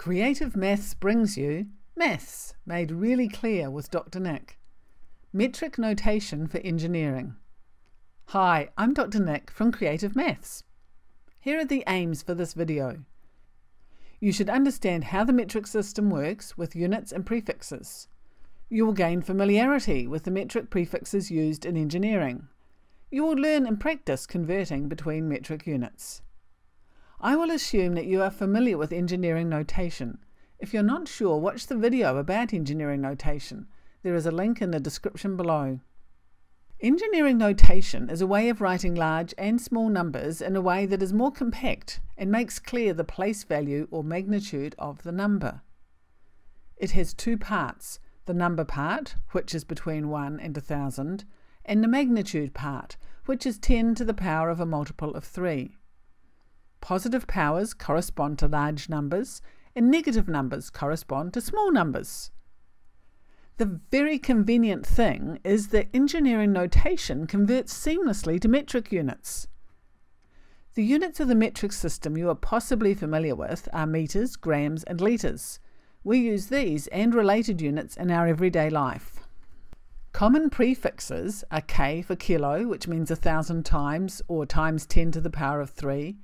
Creative Maths brings you Maths Made Really Clear with Dr. Nic. Metric Notation for Engineering. Hi, I'm Dr. Nic from Creative Maths. Here are the aims for this video. You should understand how the metric system works with units and prefixes. You will gain familiarity with the metric prefixes used in engineering. You will learn and practice converting between metric units. I will assume that you are familiar with engineering notation. If you're not sure, watch the video about engineering notation. There is a link in the description below. Engineering notation is a way of writing large and small numbers in a way that is more compact and makes clear the place value or magnitude of the number. It has two parts, the number part, which is between 1 and 1000, and the magnitude part, which is 10 to the power of a multiple of 3. Positive powers correspond to large numbers, and negative numbers correspond to small numbers. The very convenient thing is that engineering notation converts seamlessly to metric units. The units of the metric system you are possibly familiar with are meters, grams, and litres. We use these and related units in our everyday life. Common prefixes are K for kilo, which means a thousand times or times 10 to the power of 3,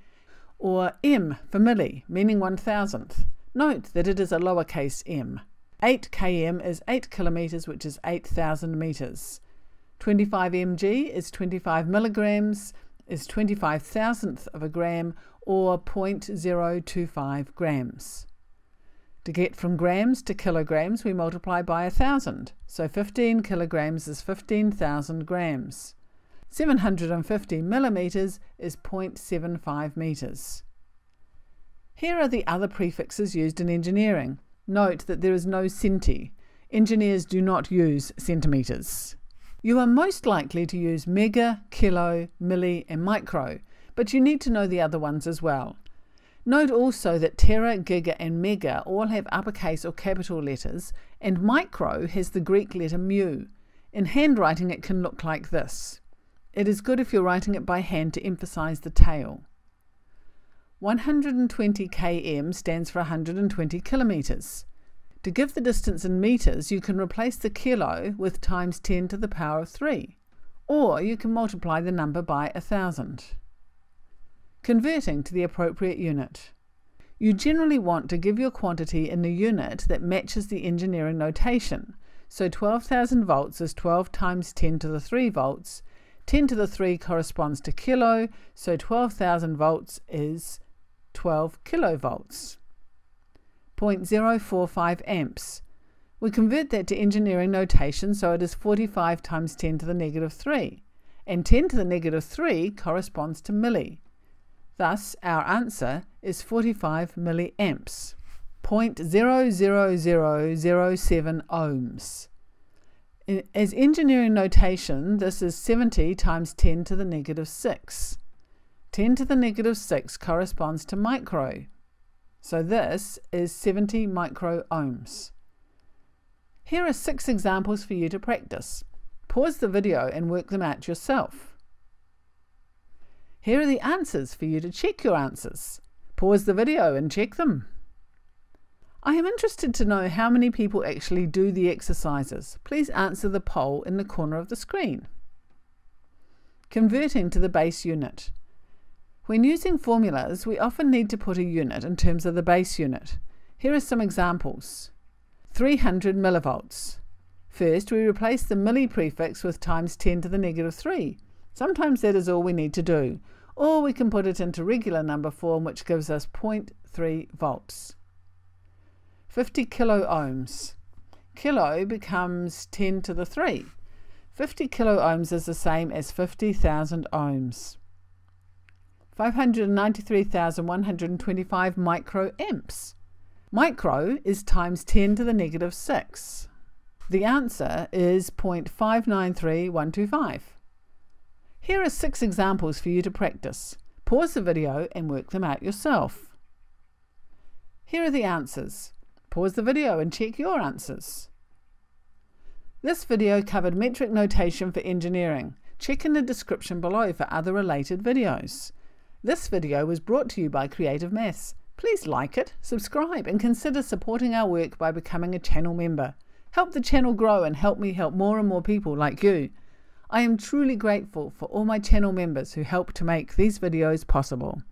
or m for milli, meaning one thousandth. Note that it is a lowercase m. 8 km is 8 kilometres, which is 8,000 metres. 25 mg is 25 milligrams, is 25 thousandth of a gram, or 0.025 grams. To get from grams to kilograms, we multiply by a thousand. So 15 kilograms is 15,000 grams. 750 millimetres is 0.75 metres. Here are the other prefixes used in engineering. Note that there is no centi. Engineers do not use centimetres. You are most likely to use mega, kilo, milli, and micro, but you need to know the other ones as well. Note also that tera, giga, and mega all have uppercase or capital letters, and micro has the Greek letter mu. In handwriting, it can look like this. It is good if you're writing it by hand to emphasize the tail. 120 km stands for 120 kilometers. To give the distance in meters, you can replace the kilo with times 10 to the power of 3, or you can multiply the number by 1000. Converting to the appropriate unit. You generally want to give your quantity in the unit that matches the engineering notation. So 12,000 volts is 12 times 10 to the 3 volts, 10 to the 3 corresponds to kilo, so 12,000 volts is 12 kilovolts. 0.045 amps. We convert that to engineering notation, so it is 45 times 10 to the negative 3, and 10 to the negative 3 corresponds to milli. Thus, our answer is 45 milliamps. 0.00007 ohms. As engineering notation, this is 70 times 10 to the negative 6. 10 to the negative 6 corresponds to micro. So this is 70 micro ohms. Here are six examples for you to practice. Pause the video and work them out yourself. Here are the answers for you to check your answers. Pause the video and check them. I am interested to know how many people actually do the exercises. Please answer the poll in the corner of the screen. Converting to the base unit. When using formulas, we often need to put a unit in terms of the base unit. Here are some examples. 300 millivolts. First, we replace the milli prefix with times 10 to the negative 3. Sometimes that is all we need to do. Or we can put it into regular number form, which gives us 0.3 volts. 50 kilo ohms. Kilo becomes 10 to the 3. 50 kilo ohms is the same as 50,000 ohms. 593,125 micro amps. Micro is times 10 to the negative 6. The answer is 0.593125. Here are six examples for you to practice. Pause the video and work them out yourself. Here are the answers. Pause the video and check your answers. This video covered metric notation for engineering. Check in the description below for other related videos. This video was brought to you by Creative Maths. Please like it, subscribe, and consider supporting our work by becoming a channel member. Help the channel grow and help me help more and more people like you. I am truly grateful for all my channel members who help to make these videos possible.